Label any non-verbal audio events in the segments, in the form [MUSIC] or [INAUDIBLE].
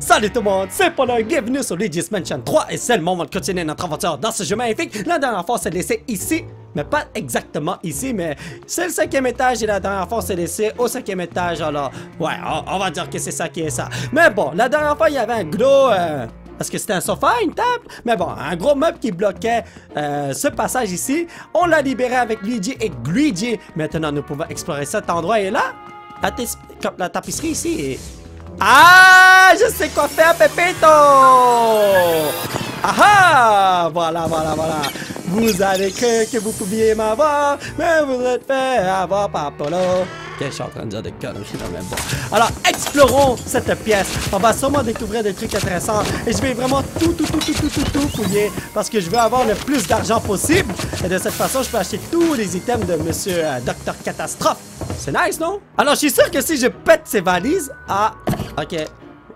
Salut tout le monde, c'est et bienvenue sur Luigi's Mansion 3 et c'est le moment de continuer notre aventure dans ce jeu magnifique. La dernière fois, on s'est laissé ici, mais pas exactement ici, mais c'est le cinquième étage et la dernière fois, on s'est laissé au cinquième étage, alors ouais, on, va dire que c'est ça qui est ça. Mais bon, la dernière fois, il y avait un gros... Euh, parce que c'était un sofa, une table. Mais bon, un gros meuble qui bloquait euh, ce passage ici. On l'a libéré avec Luigi et Luigi. Maintenant, nous pouvons explorer cet endroit. Et là, la, la tapisserie ici est... Ah, je sais quoi faire, Pepito! Ah! Voilà, voilà, voilà. Vous avez cru que vous pouviez m'avoir, mais vous êtes fait avoir par Polo. Je suis en train de dire des conneries là, mais bon. Alors, explorons cette pièce. On va sûrement découvrir des trucs intéressants. Et je vais vraiment tout, tout, tout, tout, tout, tout, tout fouiller. Parce que je veux avoir le plus d'argent possible. Et de cette façon, je peux acheter tous les items de Monsieur euh, Docteur Catastrophe. C'est nice, non? Alors, je suis sûr que si je pète ces valises... Ah, ok.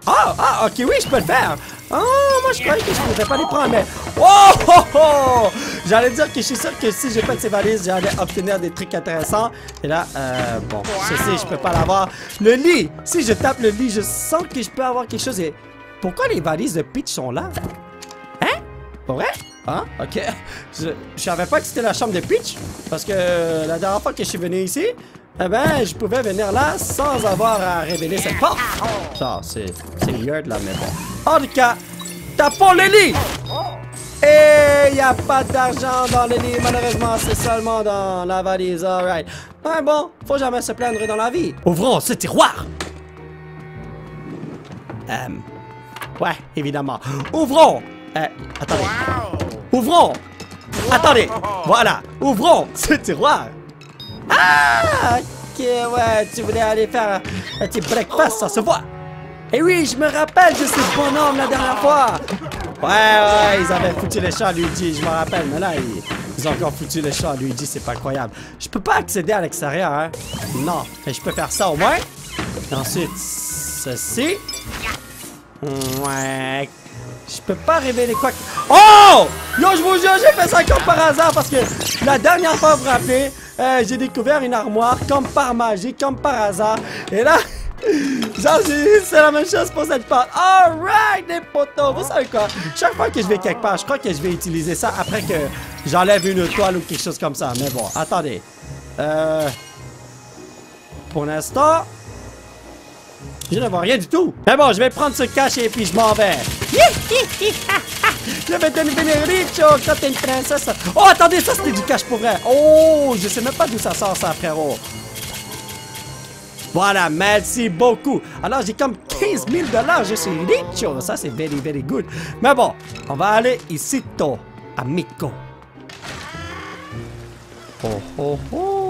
Ah, ah, ok, oui, je peux le faire. Ah, moi, je croyais que je pouvais pas les prendre, mais... Oh, oh, oh! J'allais dire que je suis sûr que si je pète ces valises, j'allais obtenir des trucs intéressants. Et là, euh, bon, je sais, je peux pas l'avoir. Le lit! Si je tape le lit, je sens que je peux avoir quelque chose. Et pourquoi les valises de Peach sont là? Hein? Pour vrai? Hein? Ok. Je, je savais pas que c'était la chambre de Peach. Parce que la dernière fois que je suis venu ici, eh ben, je pouvais venir là sans avoir à révéler cette porte. Ça, c'est c'est weird là, mais bon. En tout cas, tapons le lit! Et il a pas d'argent dans le lit, malheureusement, c'est seulement dans la valise, alright. Ouais, bon, faut jamais se plaindre dans la vie. Ouvrons ce tiroir! Euh, ouais, évidemment. Ouvrons! Euh, attendez. Ouvrons! Attendez! Voilà! Ouvrons ce tiroir! Ah! Ok, ouais, tu voulais aller faire un petit breakfast, ça se voit! Et oui, je me rappelle de ce bonhomme la dernière fois! Ouais, ouais, ils avaient foutu les chats à Luigi, je me rappelle, mais là, ils, ils ont encore foutu les chats à Luigi, c'est pas incroyable. Je peux pas accéder à l'extérieur, hein? Non, mais je peux faire ça au moins. Ensuite, ceci. Ouais. Je peux pas révéler quoi que... Oh! Yo, je vous jure, j'ai fait ça comme par hasard parce que la dernière fois, vous vous rappelez, euh, j'ai découvert une armoire comme par magie, comme par hasard. Et là, [LAUGHS] genre, c'est la même chose pour cette porte. Alright, les potos, vous savez quoi? Chaque fois que je vais quelque part, je crois que je vais utiliser ça après que j'enlève une toile ou quelque chose comme ça. Mais bon, attendez. Euh... Pour l'instant, je ne vois rien du tout. Mais bon, je vais prendre ce cache et puis je m'en vais. [LAUGHS] je vais devenir riche oh, quand t'es une princesse. Oh, attendez, ça c'était du cache pour vrai. Oh, je sais même pas d'où ça sort ça, frérot. Voilà, merci beaucoup. Alors, j'ai comme 15 000 dollars. Je suis riche. oh, Ça, c'est very, very good. Mais bon, on va aller ici, to, amico. Oh, oh, oh.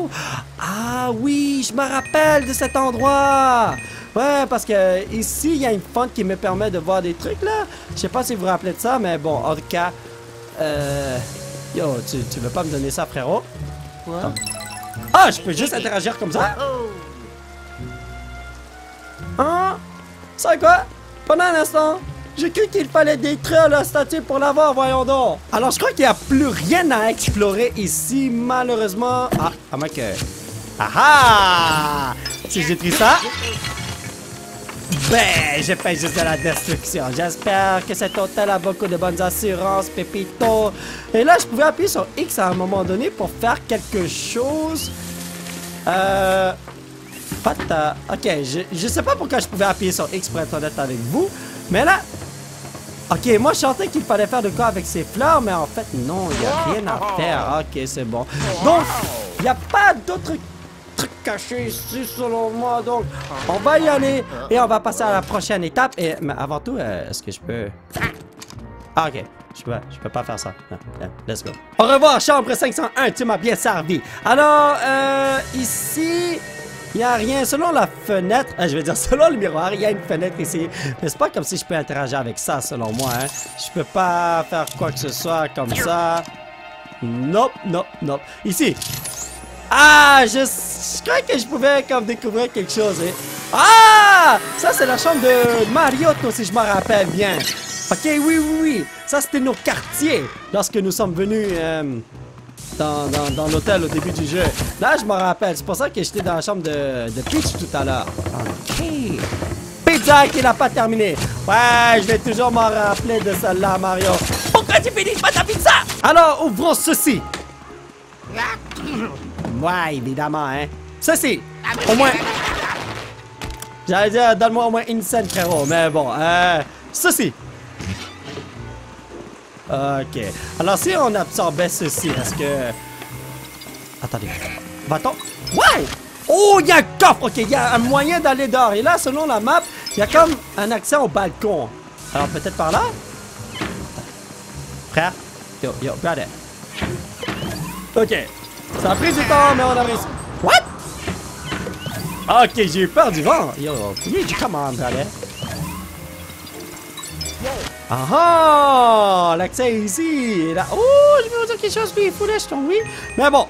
Ah oui, je me rappelle de cet endroit. Ouais, parce que ici, il y a une fente qui me permet de voir des trucs, là. Je sais pas si vous vous rappelez de ça, mais bon, en tout cas... Euh... Yo, tu, tu veux pas me donner ça, frérot? Ah, je peux juste interagir comme ça? Hein? C'est quoi? Pendant un instant, j'ai cru qu'il fallait détruire la statue pour l'avoir, voyons donc. Alors, je crois qu'il n'y a plus rien à explorer ici, malheureusement. Ah, à moins que... Ah ah! Si j'ai pris ça... Ben, j'ai fait juste de la destruction. J'espère que cet hôtel a beaucoup de bonnes assurances, Pépito. Et là, je pouvais appuyer sur X à un moment donné pour faire quelque chose. Euh... Pas ta- Ok, je, je sais pas pourquoi je pouvais appuyer sur X pour être honnête avec vous. Mais là... Ok, moi je sentais qu'il fallait faire de quoi avec ces fleurs, mais en fait, non, il n'y a rien à faire. Ok, c'est bon. Donc, il n'y a pas d'autres trucs cachés ici, selon moi. Donc, on va y aller et on va passer à la prochaine étape. Et mais avant tout, euh, est-ce que je peux... Ah, ok. Je peux, je peux pas faire ça. Let's go. Au revoir, chambre 501. Tu m'as bien servi. Alors, euh, ici... Il n'y a rien. Selon la fenêtre, euh, je veux dire, [LAUGHS] selon le miroir, il y a une fenêtre ici. Mais c'est pas comme si je peux interagir avec ça, selon moi. Hein. Je peux pas faire quoi que ce soit comme ça. Nope, nope, nope. Ici. Ah, je, je crois que je pouvais comme découvrir quelque chose. hein. Ah, ça c'est la chambre de Mariotto, si je me rappelle bien. Ok, oui, oui, oui. Ça c'était nos quartiers lorsque nous sommes venus euh, dans, dans, dans l'hôtel au début du jeu. Là, je me rappelle. C'est pour ça que j'étais dans la chambre de, de Peach tout à l'heure. Ok. Pizza qu'il n'a pas terminé. Ouais, je vais toujours m'en rappeler de celle-là, Mario. Pourquoi tu finis pas ta pizza? Alors, ouvrons ceci. Ouais, évidemment, hein. Ceci. Au moins... J'allais dire, donne-moi au moins une scène, frérot. Mais bon, euh... Ceci. Ok. Alors, si on absorbait ceci, est-ce que... Attendez. Va-t-on... Ouais! Oh, il y a un coffre! Ok, il y a un moyen d'aller dehors. Et là, selon la map, il y a comme un accès au balcon. Alors, peut-être par là? Frère? Yo, yo, regardez. Ok. Ça a pris du temps, mais on a réussi. What? Ok, j'ai eu peur du vent. Yo, Luigi, come on, regardez. Ah ah! L'accès est ici! Et. Oh, je vais vous dire quelque chose, lui, il foolish, ton oui. Mais bon.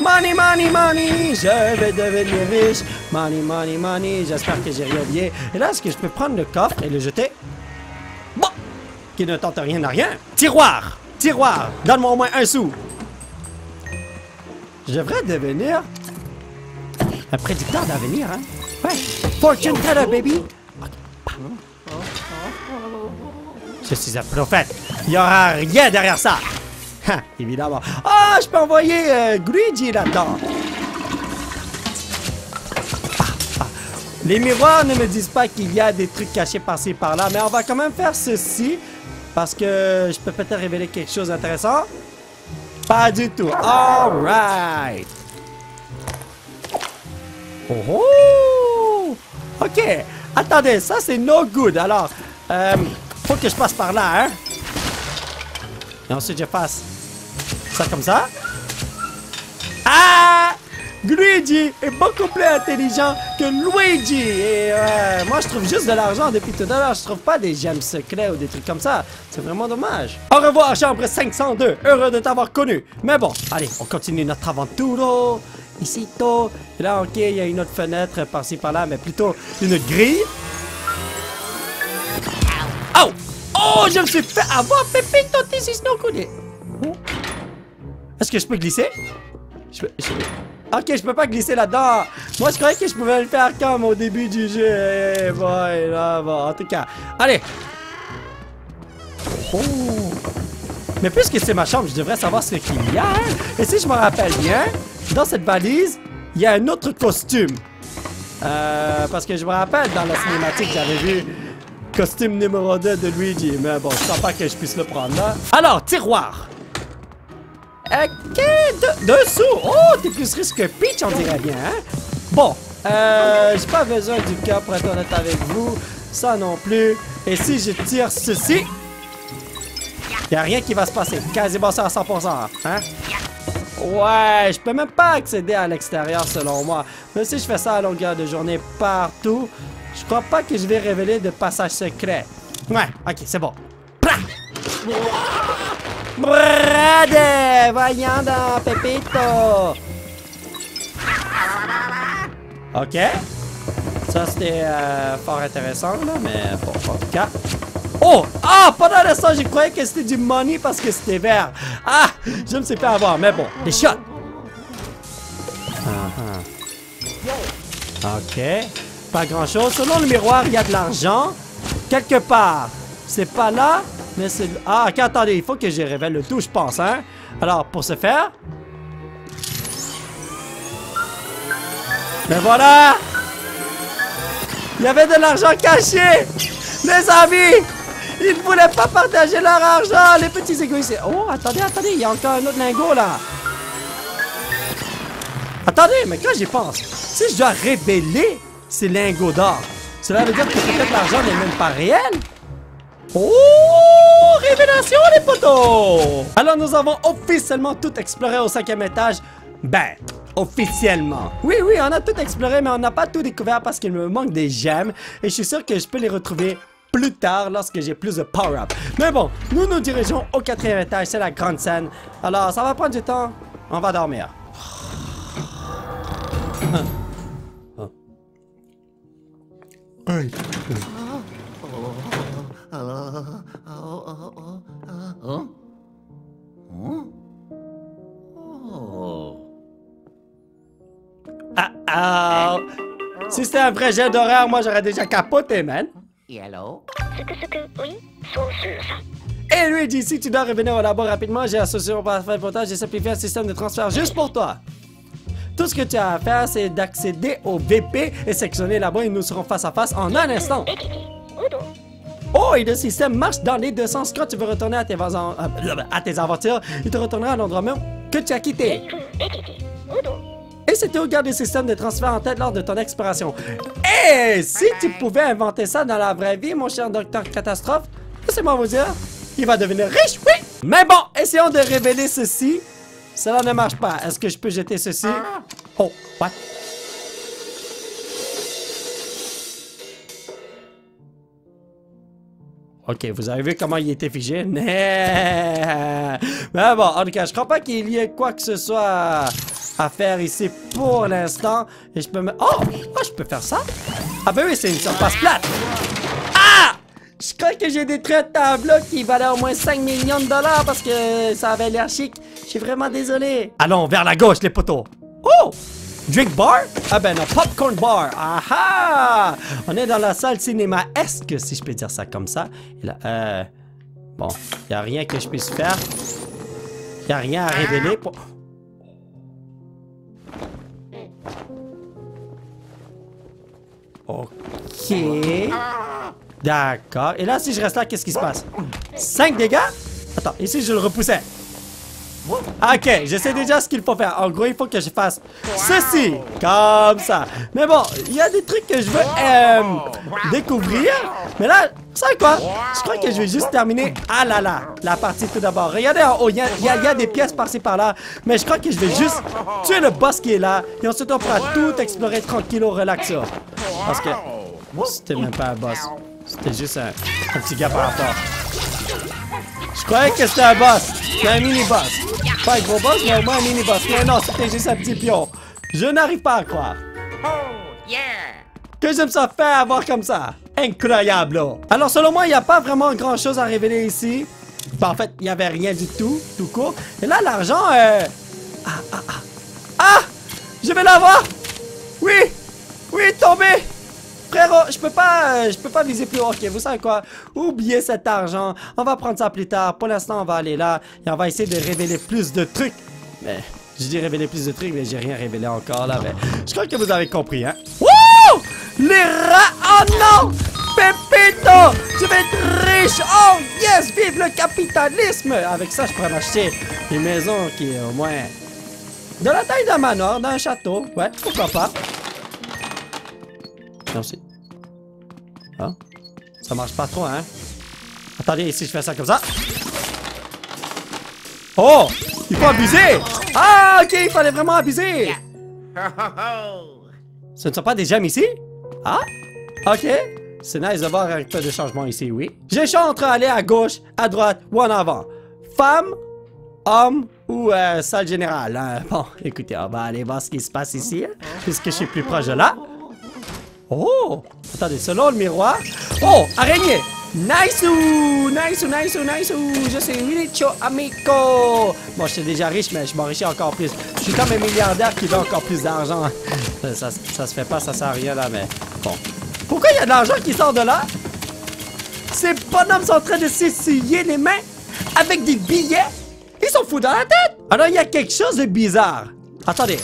Money, money, money! Je vais devenir riche. Money, money, money. J'espère que j'ai rien oublié. Et là, est-ce que je peux prendre le coffre et le jeter? Bon! Qui ne tente rien à rien. Tiroir! Tiroir! Donne-moi au moins un sou. Je devrais devenir un prédicteur d'avenir, hein? Ouais. Fortune teller, baby! Je suis un prophète. Il n'y aura rien derrière ça. Ha, évidemment. Ah, je peux envoyer euh, là-dedans. Ah, ah. Les miroirs ne me disent pas qu'il y a des trucs cachés par-ci par-là, mais on va quand même faire ceci parce que je peux peut-être révéler quelque chose d'intéressant. Pas du tout. Alright. Oh, oh! Ok. Attendez, ça c'est no good. Alors, euh, faut que je passe par là, hein? Et ensuite, je fasse ça comme ça. Ah! Luigi est beaucoup plus intelligent que Luigi. Et euh, moi, je trouve juste de l'argent depuis tout à l'heure. Je trouve pas des gemmes secrets ou des trucs comme ça. C'est vraiment dommage. Au revoir, chambre 502. Heureux de t'avoir connu. Mais bon, allez, on continue notre aventure. Ici, tôt. Là, ok, il y a une autre fenêtre par-ci, par-là, mais plutôt une grille. Oh! Oh, je me suis fait avoir Pépito, this is no good. Est-ce que je peux glisser? Je peux, Ok, je peux pas glisser là-dedans. Moi, je croyais que je pouvais le faire comme au début du jeu. Eh, là, bon, en tout cas. Allez! Oh! Mais puisque c'est ma chambre, je devrais savoir ce qu'il y a. Hein? Et si je me rappelle bien, dans cette valise, il y a un autre costume. Euh, parce que je me rappelle, dans la cinématique, j'avais vu costume numéro 2 de Luigi. Mais bon, je sens pas que je puisse le prendre là. Alors, tiroir. Ok, dessous. Oh, t'es plus risque que Peach, on dirait bien, hein? Bon, euh, j'ai pas besoin du cœur pour être honnête avec vous. Ça non plus. Et si je tire ceci, y a rien qui va se passer. Quasiment ça à 100%, hein? Ouais, je peux même pas accéder à l'extérieur selon moi. Mais si je fais ça à longueur de journée partout, je crois pas que je vais révéler de passage secret. Ouais, ok, c'est bon. Brade! Voyons donc, Pepito! Ok. Ça, c'était euh, fort intéressant, là, mais bon, en tout cas. Oh! Ah! Pendant l'instant, j'ai croyais que c'était du money parce que c'était vert. Ah! Je me suis fait avoir, mais bon, des shots! Uh Ok. Pas grand-chose. Selon le miroir, il y a de l'argent. Quelque part. C'est pas là, mais c'est... Ah, ok, attendez, il faut que je révèle le tout, je pense, hein? Alors, pour ce faire... Mais voilà! Il y avait de l'argent caché! Les amis! Ils ne voulaient pas partager leur argent, les petits égoïstes. Oh, attendez, attendez, il y a encore un autre lingot, là. Attendez, mais quand j'y pense, si je dois révéler ces lingots d'or, cela veut dire que peut-être l'argent n'est même pas réel? Oh! Révélation, les potos! Alors, nous avons officiellement tout exploré au cinquième étage. Ben, officiellement. Oui, oui, on a tout exploré, mais on n'a pas tout découvert parce qu'il me manque des gemmes. Et je suis sûr que je peux les retrouver plus tard lorsque j'ai plus de power-up. Mais bon, nous nous dirigeons au quatrième étage, c'est la grande scène. Alors, ça va prendre du temps. On va dormir. Ah, ah. Si c'était un vrai jet d'horreur, moi j'aurais déjà capoté, man. Et alors? Ce que, oui, Et lui, d'ici, tu dois revenir au labo rapidement. J'ai associé mon parfait potage et simplifié un système de transfert juste pour toi. Tout ce que tu as à faire, c'est d'accéder au VP et sectionner là-bas et nous serons face à face en un instant. Oh, et le système marche dans les deux sens. Quand tu veux retourner à tes, euh, aventures, il te retournera à l'endroit même que tu as quitté. Et c'était au garde du système de transfert en tête lors de ton exploration. Et si tu pouvais inventer ça dans la vraie vie, mon cher docteur Catastrophe, laissez-moi vous dire, il va devenir riche, oui! Mais bon, essayons de révéler ceci cela ne marche pas. Est-ce que je peux jeter ceci? Oh, what? Ok, vous avez vu comment il était figé? [LAUGHS] Mais bon, en tout cas, je crois pas qu'il y ait quoi que ce soit à faire ici pour l'instant. Et je peux me... Oh! Oh, je peux faire ça? Ah ben oui, c'est une surface plate! Je crois que j'ai détruit un tableau qui valait au moins 5 millions de dollars parce que ça avait l'air chic. Je suis vraiment désolé. Allons vers la gauche, les poteaux. Oh! Drink bar? Ah ben non, popcorn bar. Ah! On est dans la salle cinéma. Est-ce que si je peux dire ça comme ça? Et là, euh... Bon, y a rien que je puisse faire. Y a rien à révéler pour... Ok. D'accord. Et là, si je reste là, qu'est-ce qui se passe? 5 dégâts? Attends, ici, je le repoussais. Ok, je sais déjà ce qu'il faut faire. En gros, il faut que je fasse ceci. Comme ça. Mais bon, il y a des trucs que je veux euh, découvrir. Mais là, savez quoi? Je crois que je vais juste terminer. Ah là là, la partie tout d'abord. Regardez en haut, il y a, des pièces par-ci par-là. Mais je crois que je vais juste tuer le boss qui est là. Et ensuite, on pourra tout explorer tranquillo, relax. ça. Parce que c'était même pas un boss. C'était juste un, un petit gars par rapport. Je croyais que c'était un boss. C'était un mini-boss. Pas un gros boss, mais au moins un mini-boss. Mais non, c'était juste un petit pion. Je n'arrive pas à croire. Oh, yeah! Que je me sois fait avoir comme ça. Incroyable. Alors, selon moi, il n'y a pas vraiment grand-chose à révéler ici. Ben, en fait, il n'y avait rien du tout, tout court. Et là, l'argent, euh... Ah, ah, ah. Ah! Je vais l'avoir! Oui! Oui, tombé! Frérot, je peux pas, euh, je peux pas viser plus haut. Ok, vous savez quoi? Oubliez cet argent. On va prendre ça plus tard. Pour l'instant, on va aller là et on va essayer de révéler plus de trucs. Mais, je dis révéler plus de trucs, mais j'ai rien révélé encore là. Mais je crois que vous avez compris, hein? Wouh! Les rats! Oh non! Pépito! Je vais être riche! Oh yes! Vive le capitalisme! Avec ça, je pourrais m'acheter une maison qui est au moins de la taille d'un manoir, d'un château. Ouais, pourquoi pas? Non, Ah? Ça marche pas trop, hein? Attendez, si je fais ça comme ça... Oh! Il faut abuser! Ah, ok, il fallait vraiment abuser! [LAUGHS] Ce ne sont pas des gemmes ici? Ah? Ok. C'est nice de voir un peu de changement ici, oui. J'ai choix entre aller à gauche, à droite ou en avant. Femme, homme ou euh, salle générale. hein? [LAUGHS] Bon, écoutez, on va aller voir ce qui se passe ici, hein, puisque je suis plus proche de là. Oh! Attendez, selon le miroir... Oh! Araignée! Nice ou Nice ou nice ou nice ou Je suis Richo Amico! Bon, je suis déjà riche, mais je m'enrichis encore plus. Je suis comme un milliardaire qui veut encore plus d'argent. Ça, [LAUGHS] ça, ça se fait pas, ça sert à rien là, mais bon. Pourquoi il y a de l'argent qui sort de là? Ces bonhommes sont en train de s'essuyer les mains avec des billets? Ils sont fous dans la tête! Alors, il y a quelque chose de bizarre. Attendez.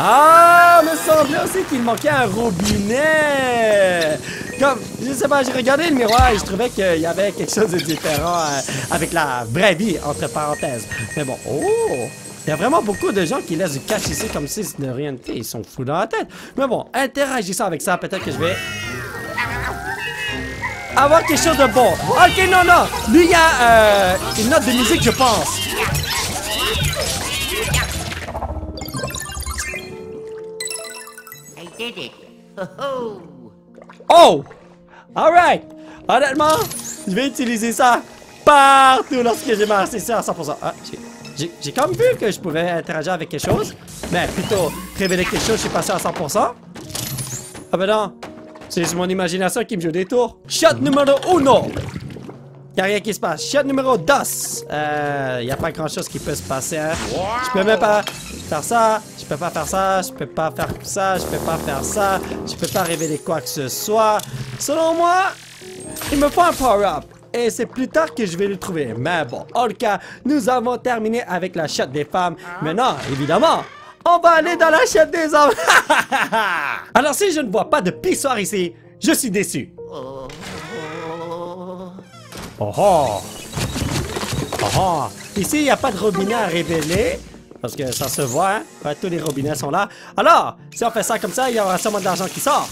Ah, me semblait aussi qu'il manquait un robinet. Comme, je sais pas, j'ai regardé le miroir et je trouvais qu'il y avait quelque chose de différent euh, avec la vraie vie, entre parenthèses. Mais bon, oh, il y a vraiment beaucoup de gens qui laissent du cash ici comme si de rien n'était. Ils sont fous dans la tête. Mais bon, interagissant avec ça, peut-être que je vais avoir quelque chose de bon. Ok, non, non. Lui, il y a euh, une note de musique, je pense. Ho! Oh! Alright! Honnêtement, je vais utiliser ça partout lorsque j'ai ma RCC à 100%. Ah, j'ai- j'ai comme vu que je pouvais interagir avec quelque chose, mais plutôt révéler quelque chose, je suis passé à 100%. Ah ben non, c'est mon imagination qui me joue des tours. Shot numéro 1! Y'a rien qui se passe. Shot numéro 2. Euh, y a pas grand chose qui peut se passer, hein. Je peux même pas faire ça. Je peux pas faire ça, je peux pas faire ça, je peux pas faire ça, je peux pas révéler quoi que ce soit. Selon moi, il me faut un power-up. Et c'est plus tard que je vais le trouver. Mais bon, en tout cas, nous avons terminé avec la chatte des femmes. Maintenant, évidemment, on va aller dans la chatte des hommes. [LAUGHS] Alors si je ne vois pas de pissoir ici, je suis déçu. Oh. Oh oh! Oh! Ici, il n'y a pas de robinet à révéler. Parce que ça se voit, hein? Tous les robinets sont là. Alors, si on fait ça comme ça, il y aura sûrement de l'argent qui sort.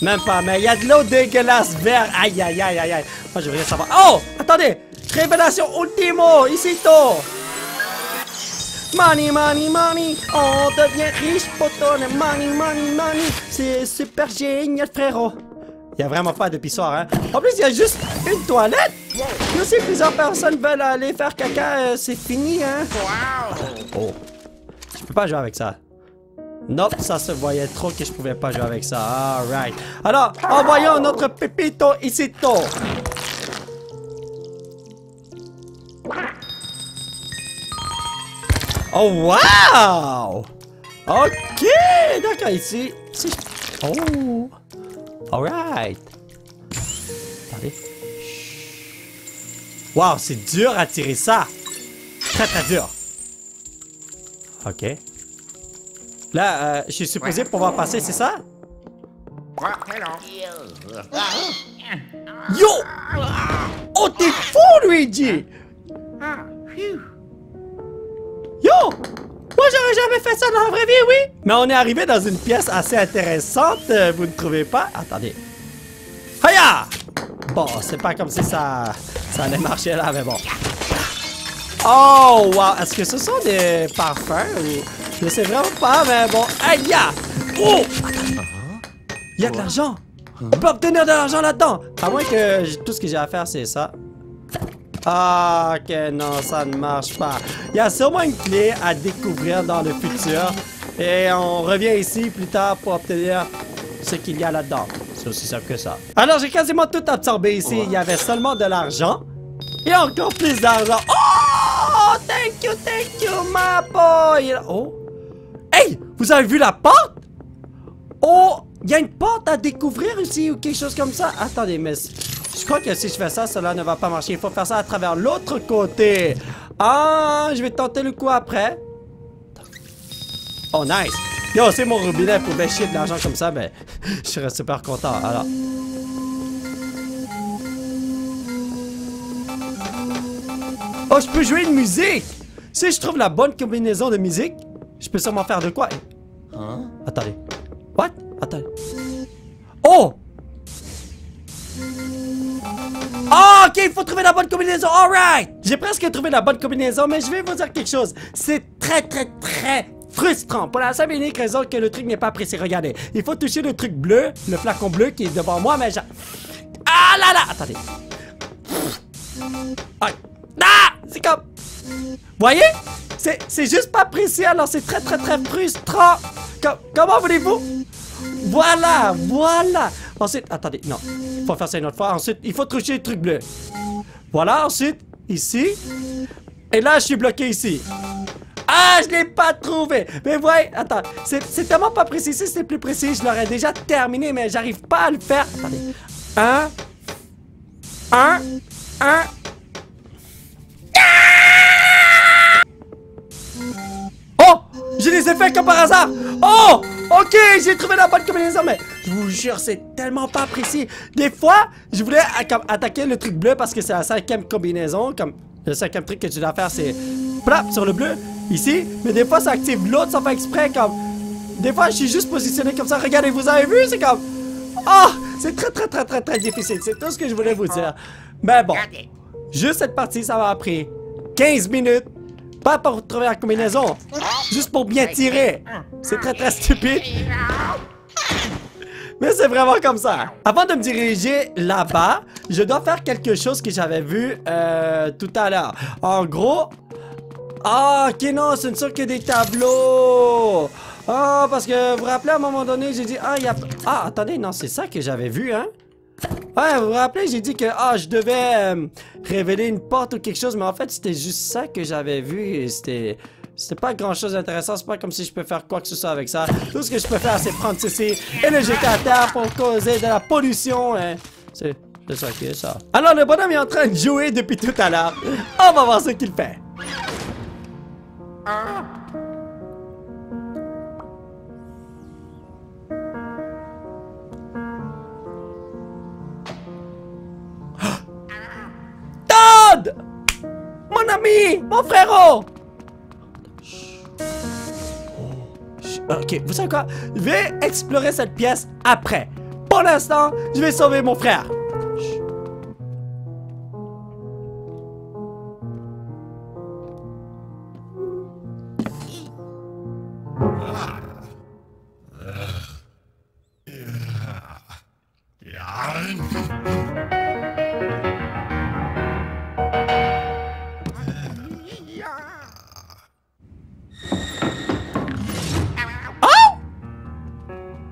Même pas, mais il y a de l'eau dégueulasse vert. Aïe, aïe, aïe, aïe, aïe. Moi, je rien savoir. Oh! Attendez! Révélation ultimo! Ici, to! Money, money, money! On devient riche, poton! Money, money, money! C'est super génial, frérot! Il y a vraiment pas de pissoir, hein? En plus, il y a juste une toilette! Nous, si plusieurs personnes veulent aller faire caca, euh, c'est fini, hein? Wow. Oh. Je peux pas jouer avec ça. Nope, ça se voyait trop que je pouvais pas jouer avec ça. Alright. Alors, envoyons notre pépito ici, to. Oh, wow! Ok, d'accord, ici. ici. Oh. Alright. Attendez. Wow, c'est dur à tirer ça. Très, très dur. Ok. Là, euh, je suis supposé pouvoir passer, c'est ça? Yo! Oh, t'es fou, Luigi! Yo! Moi, j'aurais jamais fait ça dans la vraie vie, oui! Mais on est arrivé dans une pièce assez intéressante, euh, vous ne trouvez pas? Attendez. Haya! Bon, c'est pas comme si ça, ça allait marcher là, mais bon. Oh, wow! Est-ce que ce sont des parfums ou... Je sais vraiment pas, mais bon. Aïe! Oh! Il y a de l'argent! On peut obtenir de l'argent là-dedans! À moins que tout ce que j'ai à faire, c'est ça. Ah, ok, non, ça ne marche pas. Il y a sûrement une clé à découvrir dans le futur. Et on revient ici plus tard pour obtenir ce qu'il y a là-dedans. Aussi simple que ça. Alors, j'ai quasiment tout absorbé ici. Il y avait seulement de l'argent. Et encore plus d'argent. Oh! Thank you, thank you, my boy! Oh! Hey! Vous avez vu la porte? Oh! Il y a une porte à découvrir ici ou quelque chose comme ça. Attendez, mais je crois que si je fais ça, cela ne va pas marcher. Il faut faire ça à travers l'autre côté. Ah, je vais tenter le coup après. Oh, nice. Yo, c'est mon robinet pour chier de l'argent comme ça, mais [LAUGHS] je serais super content. Alors. Oh, je peux jouer une musique! Si je trouve la bonne combinaison de musique, je peux sûrement faire de quoi? Attendez. What? Attendez. Oh! Ah, ok, il faut trouver la bonne combinaison. Alright! J'ai presque trouvé la bonne combinaison, mais je vais vous dire quelque chose. C'est très, très, très frustrant. Pour la simple et unique raison que le truc n'est pas précis. Regardez, il faut toucher le truc bleu, le flacon bleu qui est devant moi, mais j'ai... Ah là là! Attendez. Ah! Ah! C'est comme... Voyez? C'est juste pas précis, alors c'est très, très, très frustrant. Com- comment voulez-vous? Voilà, voilà. Ensuite, attendez, non. Il faut faire ça une autre fois. Ensuite, il faut toucher le truc bleu. Voilà, ensuite, ici. Et là, je suis bloqué ici. Ah, je l'ai pas trouvé. Mais voyez, attends, c'est tellement pas précis. Si c'était plus précis, je l'aurais déjà terminé, mais j'arrive pas à le faire. Attendez. Un. Un. Un. Oh! J'ai des effets comme par hasard! Oh! Ok, j'ai trouvé la bonne combinaison, mais je vous jure, c'est tellement pas précis. Des fois, je voulais attaquer le truc bleu parce que c'est la cinquième combinaison. Comme le cinquième truc que tu dois faire, c'est plap sur le bleu, ici. Mais des fois, ça active l'autre sans faire exprès. Comme des fois, je suis juste positionné comme ça. Regardez, vous avez vu? C'est comme. Oh! C'est très, très, très, très, très difficile. C'est tout ce que je voulais vous dire. Mais bon. Juste cette partie, ça m'a pris 15 minutes. Pas pour trouver la combinaison, juste pour bien tirer. C'est très très stupide, mais c'est vraiment comme ça. Avant de me diriger là-bas, je dois faire quelque chose que j'avais vu euh, tout à l'heure. En gros... Ah, ok, non, ce ne sont que des tableaux. Ah, parce que vous vous rappelez, à un moment donné, j'ai dit... Ah, il y a... Ah, attendez, non, c'est ça que j'avais vu, hein? Ouais, vous vous rappelez, j'ai dit que ah, je devais euh, révéler une porte ou quelque chose, mais en fait, c'était juste ça que j'avais vu c'était C'est pas grand chose d'intéressant, c'est pas comme si je peux faire quoi que ce soit avec ça. Tout ce que je peux faire, c'est prendre ceci et le jeter à terre pour causer de la pollution. Hein. C'est c'est ça qui est ça. Alors, le bonhomme est en train de jouer depuis tout à l'heure. On va voir ce qu'il fait. Todd! Mon ami! Mon frérot! Chut. Ok, vous savez quoi? Je vais explorer cette pièce après. Pour l'instant, je vais sauver mon frère.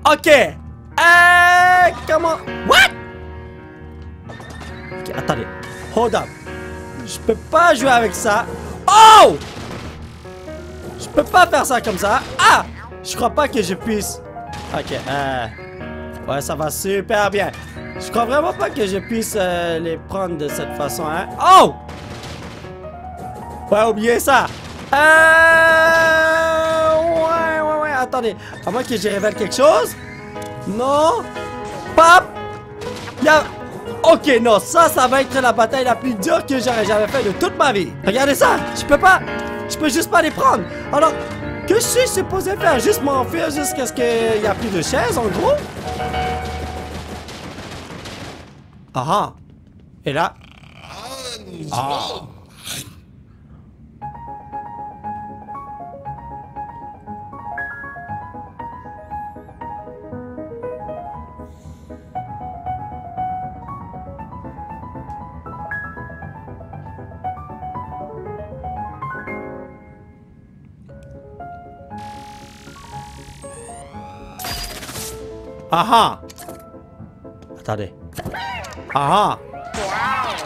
Ok. Euh, comment? What? Ok, attendez. Hold up. Je peux pas jouer avec ça. Oh! Je peux pas faire ça comme ça. Ah! Je crois pas que je puisse. Ok, euh. Ouais, ça va super bien. Je crois vraiment pas que je puisse euh, les prendre de cette façon, hein. Oh! Ouais, oubliez ça. Euh... Attendez. À moins que je révèle quelque chose. Non. Pap. Y'a... Ok, non, ça, ça va être la bataille la plus dure que j'aurais jamais fait de toute ma vie. Regardez ça. Je peux pas... Je peux juste pas les prendre. Alors, que je suis supposé faire? Juste m'enfuir jusqu'à ce qu'il y a plus de chaises, en gros? Ah ah. Et là... Ah. Ah. Attendez. Ah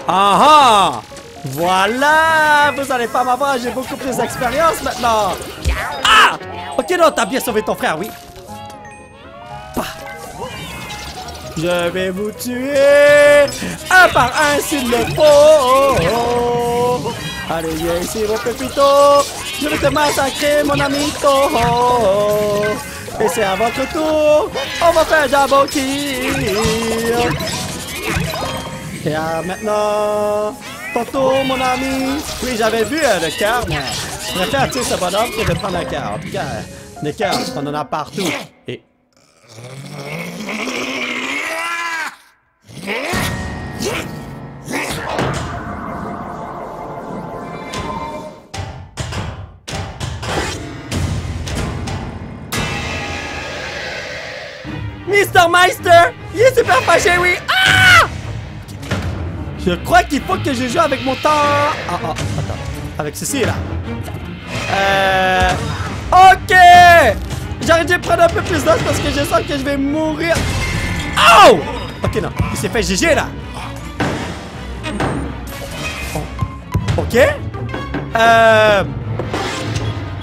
ah. Voilà. Vous allez pas m'avoir, j'ai beaucoup plus d'expérience maintenant. Ah. Ok, non, t'as bien sauvé ton frère, oui. Bah. Je vais vous tuer un par un s'il le faut. Allez, viens ici, mon pépito. Je vais te massacrer, mon amito. Et c'est à votre tour. On va faire double kill. Ah, maintenant, ton tour, mon ami. Oui, j'avais vu euh, le cœur, mais je préfère tuer ce bonhomme que de prendre un tout cas, euh, des cœurs, on en a partout. Et. Mr. Meister! Il est super fâché, oui! Ah! Je crois qu'il faut que je joue avec mon temps. Ah, ah, attends. Avec ceci, là. Euh... Ok! J'aurais dû prendre un peu plus d'os parce que je sens que je vais mourir. Oh! Ok, non. Il s'est fait GG, là. Oh. Ok? Euh...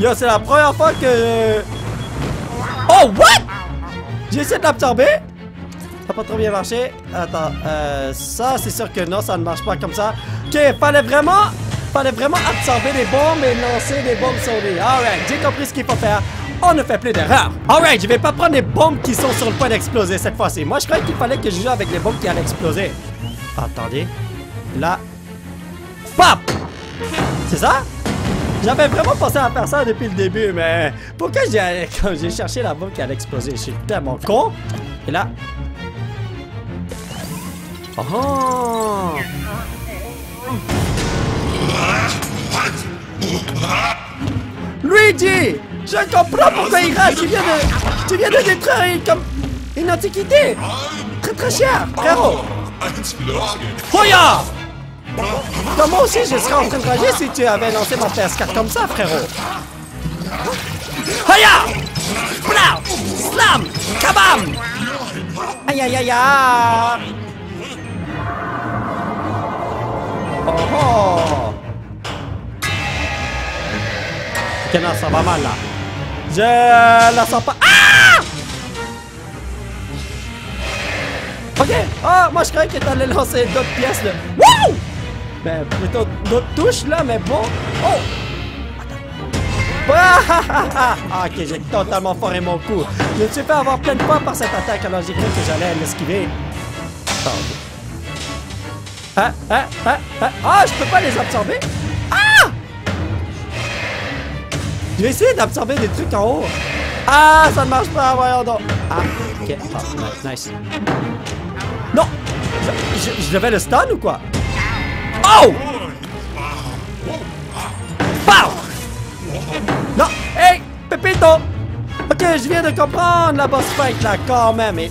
Yo, c'est la première fois que... Oh, what? J'ai essayé de l'absorber. Ça n'a pas trop bien marché. Attends, euh, ça, c'est sûr que non, ça ne marche pas comme ça. Ok, fallait vraiment, fallait vraiment absorber les bombes et lancer des bombes sur lui. Alright, j'ai compris ce qu'il faut faire. On ne fait plus d'erreurs. Alright, je vais pas prendre les bombes qui sont sur le point d'exploser cette fois-ci. Moi, je croyais qu'il fallait que je joue avec les bombes qui allaient exploser. Attendez. Là. Pop! C'est ça? J'avais vraiment pensé à faire ça depuis le début, mais pourquoi j'ai quand j'ai cherché la bombe qui allait exploser? Je suis tellement con. Et là. Oh! Luigi! Je comprends pourquoi il rage! Tu viens de. Tu viens de détruire comme une antiquité! Très très cher, frérot! Hoya! Moi aussi, je serais en train de rager si tu avais lancé mon PS4 comme ça, frérot. Haya! Blah! Slam! Kabam! Aïe aïe aïe aïe! Oh oh! Ok, non, ça va mal là. Je la sens pas. Ah! Ok. Ah, moi je croyais que t'allais lancer d'autres pièces là. Wouh! Ben, plutôt d'autres touches là, mais bon. Oh! [LAUGHS] Ah, ok, j'ai totalement foiré mon coup. Je me suis fait avoir plein de fois par cette attaque, alors j'ai cru que j'allais l'esquiver. Ok. Ah, ah, ah, ah. Ah, je peux pas les absorber? Ah! Je vais essayer d'absorber des trucs en haut. Ah, ça ne marche pas, voyons donc. Ah, ok. Ah, nice. Non! Je, je, je devais le stun ou quoi? Oh! Pow! Non! Hey! Pépito! Ok, je viens de comprendre la boss fight là, quand même. Et...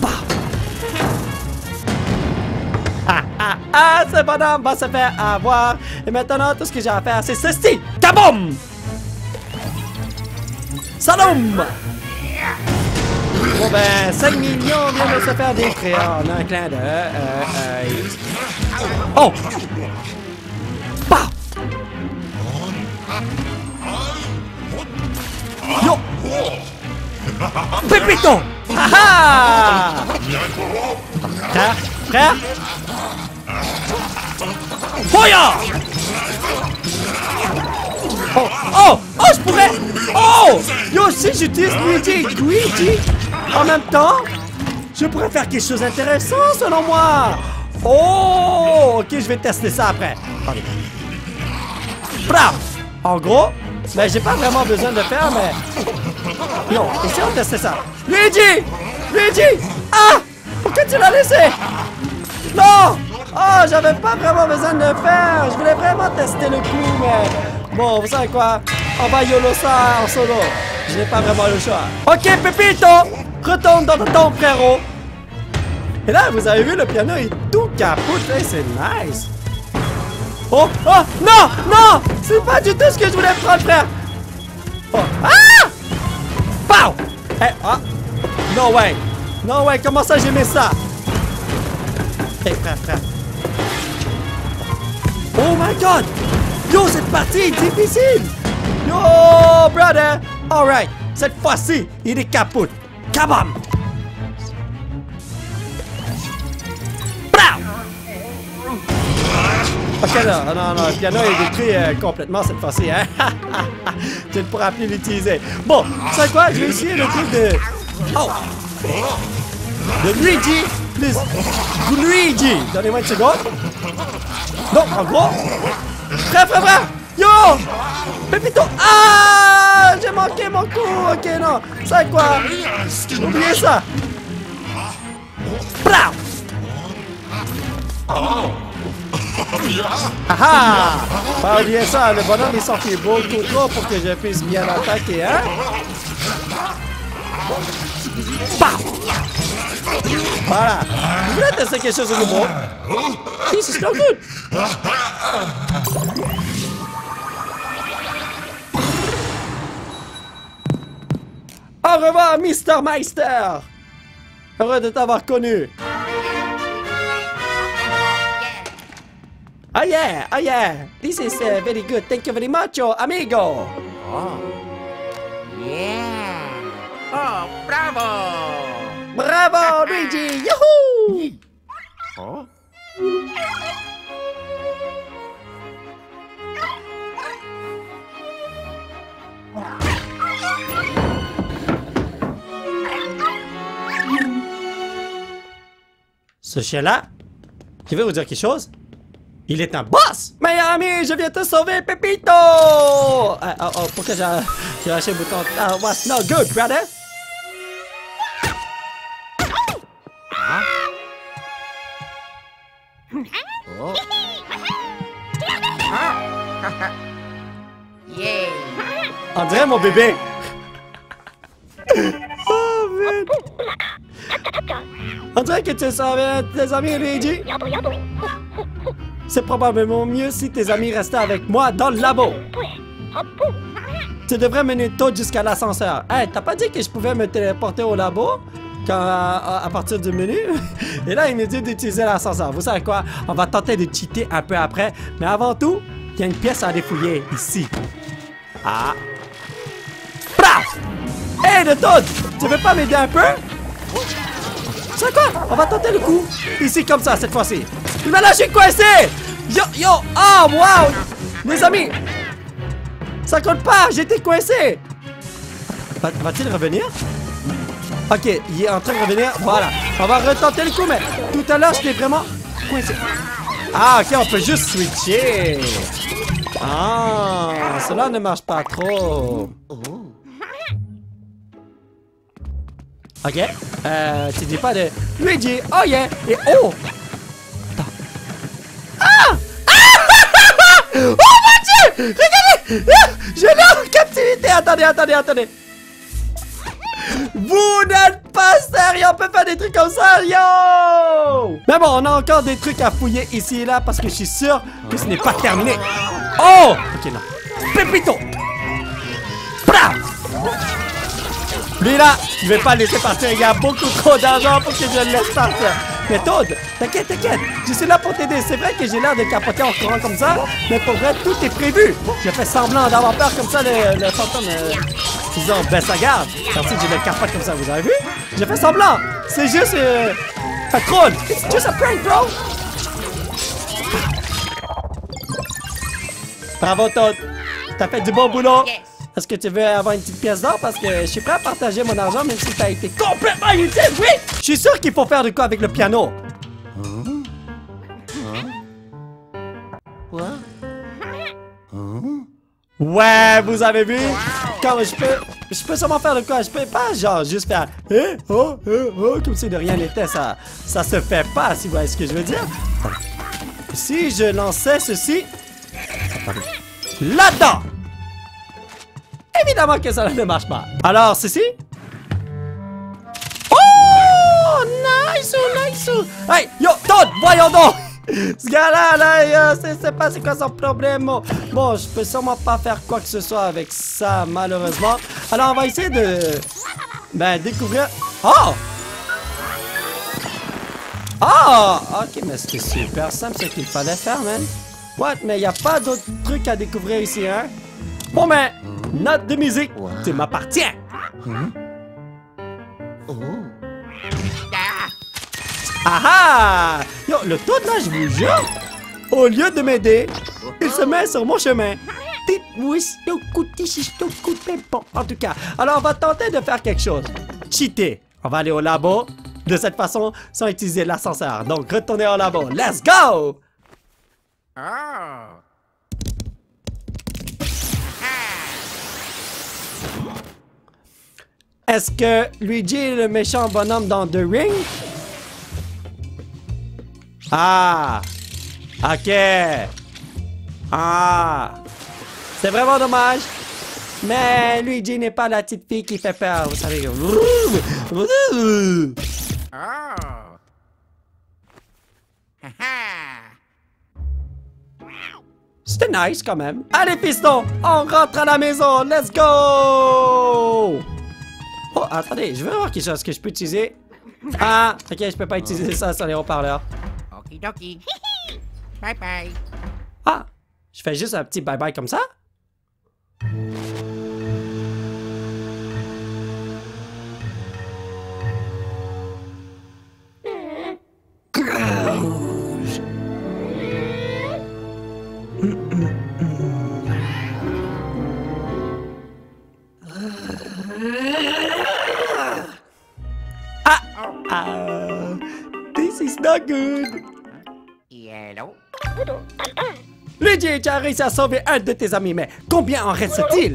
Pow! Ah, ah, ah, ce bonhomme va se faire avoir. Et maintenant, tout ce que j'ai à faire, c'est ceci! Kaboom! Saloum! Bon ben, 5 millions viennent de se faire détruire en un clin d'œil. Euh, euh, Oh! Bah! Yo! Pépito! Ah ah! Frère? Frère? Oh! Oh! Oh, je pourrais! Oh! Yo, si j'utilise et Luigi en même temps, je pourrais faire quelque chose d'intéressant selon moi! Oh! Ok, je vais tester ça après. Bravo! En gros, ben j'ai pas vraiment besoin de faire, mais... Non, essayons de tester ça. Luigi! Luigi! Ah! Pourquoi tu l'as laissé? Non! Oh, j'avais pas vraiment besoin de faire. Je voulais vraiment tester le coup, mais... Bon, vous savez quoi? On va YOLO ça en solo. Je n'ai pas vraiment le choix. Ok, Pépito! Retourne dans ton frérot! Et là, vous avez vu, le piano est tout capote. C'est nice. Oh, oh, non, non! C'est pas du tout ce que je voulais prendre, frère! Oh, ah! Pow! Hey, ah! No way! No way, comment ça j'aimais ça? Hey, frère, frère. Oh my god! Yo, cette partie est difficile! Yo, brother! Alright, cette fois-ci, il est capote. Kabam! Ok, non, non, le piano est détruit euh, complètement cette fois-ci, hein? [LAUGHS] tu ne pourras plus l'utiliser. Bon, c'est quoi? Je vais essayer le truc de... Oh! De Luigi plus Luigi! Donnez-moi une seconde. Non, en gros... Frère, frère, frère! Yo! Pépito! Ah! J'ai manqué mon coup! Ok, non. C'est quoi? Oubliez ça! Bra! Ah ah! Pas oublier ça, le bonhomme est sorti beaucoup trop pour que je puisse bien l'attaquer, hein? Bam! Voilà! Vous voulez tester quelque chose de nouveau? This is no good! Au revoir, Mr. Meister! Heureux de t'avoir connu! Oh yeah, oh yeah! This is uh, very good. Thank you very much, oh, amigo! Oh. Yeah. Oh, bravo. Bravo, Luigi! Yahoo! Oh. Ce chien-là, je vais vous dire quelque chose. Il est un boss! Meilleur ami, je viens te sauver, Pepito! Ah, oh, oh, pourquoi j'ai j'ai lâché le bouton? Ah, what's no good, brother? Oh. Ah. yeah. On dirait mon bébé. [LAUGHS] oh, man. On dirait que tu sors avec tes amis, Luigi. C'est probablement mieux si tes amis restaient avec moi dans le labo. Tu devrais mener tôt jusqu'à l'ascenseur. Hey, t'as pas dit que je pouvais me téléporter au labo à, partir du menu? [LAUGHS] Et là, il me dit d'utiliser l'ascenseur. Vous savez quoi? On va tenter de cheater un peu après. Mais avant tout, il y a une pièce à défouiller ici. Ah. Braf! Hey, le Toad! Tu veux pas m'aider un peu? C'est quoi? On va tenter le coup. Ici, comme ça, cette fois-ci. Il m'a lâché coincé! Yo, yo! Oh, wow! Les amis! Ça compte pas! J'étais coincé! Va- Va-t-il revenir? Ok, il est en train de revenir. Voilà. On va retenter le coup, mais tout à l'heure, j'étais vraiment coincé. Ah, ok, on peut juste switcher. Ah, cela ne marche pas trop. Ok. Euh, tu dis pas de Luigi. Oh yeah. Et oh. Attends. Ah! Ah! [LAUGHS] Oh mon dieu! Regardez! Ah! Je l'ai en captivité. Attendez, attendez, attendez. Vous n'êtes pas sérieux, on peut faire des trucs comme ça, yo! Mais bon, on a encore des trucs à fouiller ici et là parce que je suis sûr que ce n'est pas terminé. Oh! Ok, non. Pépito! Bra! Lui là, je vais pas laisser partir, il y a beaucoup trop d'argent pour que je le laisse partir. Mais Toad, t'inquiète, t'inquiète, je suis là pour t'aider. C'est vrai que j'ai l'air de capoter en courant comme ça, mais pour vrai, tout est prévu. Je fais semblant d'avoir peur comme ça, le, le fantôme, euh, disons, baisse la garde. Ensuite, je le capote comme ça, vous avez vu? J'ai fait semblant. C'est juste, euh, troll. It's just a prank, bro. Bravo, Toad. T'as fait du bon boulot. Est-ce que tu veux avoir une petite pièce d'or? Parce que je suis prêt à partager mon argent, même si t'as été complètement inutile, oui! Je suis sûr qu'il faut faire de quoi avec le piano. Quoi? Ouais, vous avez vu? Comme je peux... Je peux sûrement faire de quoi? Je peux pas, genre, juste faire... Eh, oh, eh, oh, comme si de rien n'était. Ça, ça se fait pas, si vous voyez ce que je veux dire. Si je lançais ceci... Là-dedans! Évidemment que ça ne marche pas. Alors, ceci? Oh! Nice, oh, nice! oh. Hey, yo, Todd, voyons donc! [LAUGHS] Ce gars-là, là, je sais pas c'est quoi son problème? Bon, je peux sûrement pas faire quoi que ce soit avec ça, malheureusement. Alors, on va essayer de... Ben, découvrir... Oh! Ah! Ok, mais c'était super simple ce qu'il fallait faire, man. What? Mais y a pas d'autres trucs à découvrir ici, hein? Bon, ben, note de musique, tu m'appartiens! Ah! Ah ah! Yo, le tout là, je vous jure, au lieu de m'aider, il se met sur mon chemin. En tout cas, alors on va tenter de faire quelque chose. Cheater. On va aller au labo. De cette façon, sans utiliser l'ascenseur. Donc, retournez au labo. Let's go! Oh! Est-ce que Luigi est le méchant bonhomme dans The Ring? Ah! Ok! Ah! C'est vraiment dommage! Mais Luigi n'est pas la petite fille qui fait peur, vous savez. C'était nice quand même. Allez, piston! On rentre à la maison! Let's go! Oh, attendez, je veux voir quelque chose que je peux utiliser. Ah! Ok, je peux pas utiliser ça sur les haut-parleurs. Okidoki. [LAUGHS] Bye bye. Ah! Je fais juste un petit bye-bye comme ça? Not good! Yellow. Luigi, tu as réussi à sauver un de tes amis, mais combien en reste-t-il?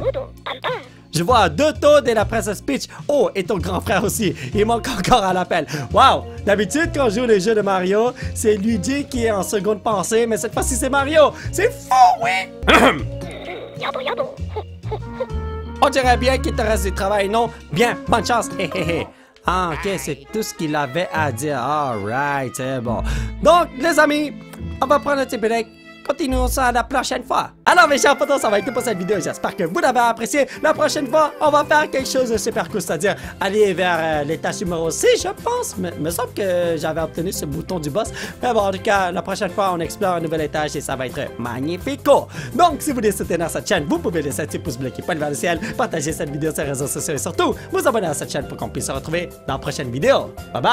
Je vois deux Toad et la princesse Peach. Oh, et ton grand frère aussi. Il manque encore à l'appel. Wow! D'habitude, quand je joue les jeux de Mario, c'est Luigi qui est en seconde pensée, mais cette fois-ci, c'est Mario. C'est fou, oui! [COUGHS] On dirait bien qu'il te reste du travail, non? Bien, bonne chance. Ah, ok, c'est tout ce qu'il avait à dire. Alright, c'est bon. Donc, les amis, on va prendre un petit break. Continuons ça la prochaine fois. Alors mes chers potos, ça va être tout pour cette vidéo. J'espère que vous l'avez apprécié. La prochaine fois, on va faire quelque chose de super cool, c'est-à-dire aller vers euh, l'étage numéro 6, je pense. Mais me semble que j'avais obtenu ce bouton du boss. Mais bon, en tout cas, la prochaine fois, on explore un nouvel étage et ça va être magnifico. Donc, si vous voulez soutenir cette chaîne, vous pouvez laisser un petit pouce bleu qui pointe vers le ciel, partager cette vidéo sur les réseaux sociaux et surtout, vous abonner à cette chaîne pour qu'on puisse se retrouver dans la prochaine vidéo. Bye bye!